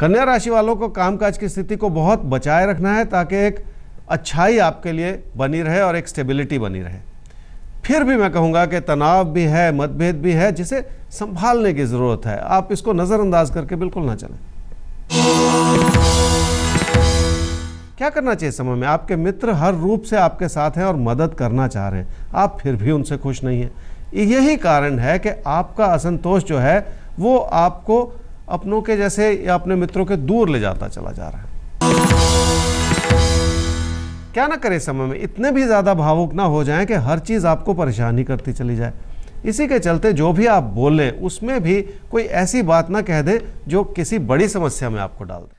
कन्या राशि वालों को कामकाज की स्थिति को बहुत बचाए रखना है ताकि एक अच्छाई आपके लिए बनी रहे और एक स्टेबिलिटी बनी रहे। फिर भी मैं कहूँगा कि तनाव भी है, मतभेद भी है, जिसे संभालने की ज़रूरत है। आप इसको नज़रअंदाज करके बिल्कुल ना चलें। क्या करना चाहिए समय में? आपके मित्र हर रूप से आपके साथ हैं और मदद करना चाह रहे हैं। आप फिर भी उनसे खुश नहीं हैं। यही कारण है कि आपका असंतोष जो है, वो आपको अपनों के जैसे या अपने मित्रों के दूर ले जाता चला जा रहा है। क्या ना करें समय में, इतने भी ज़्यादा भावुक ना हो जाएँ कि हर चीज़ आपको परेशानी करती चली जाए। इसी के चलते जो भी आप बोलें, उसमें भी कोई ऐसी बात ना कह दे जो किसी बड़ी समस्या में आपको डाल दे।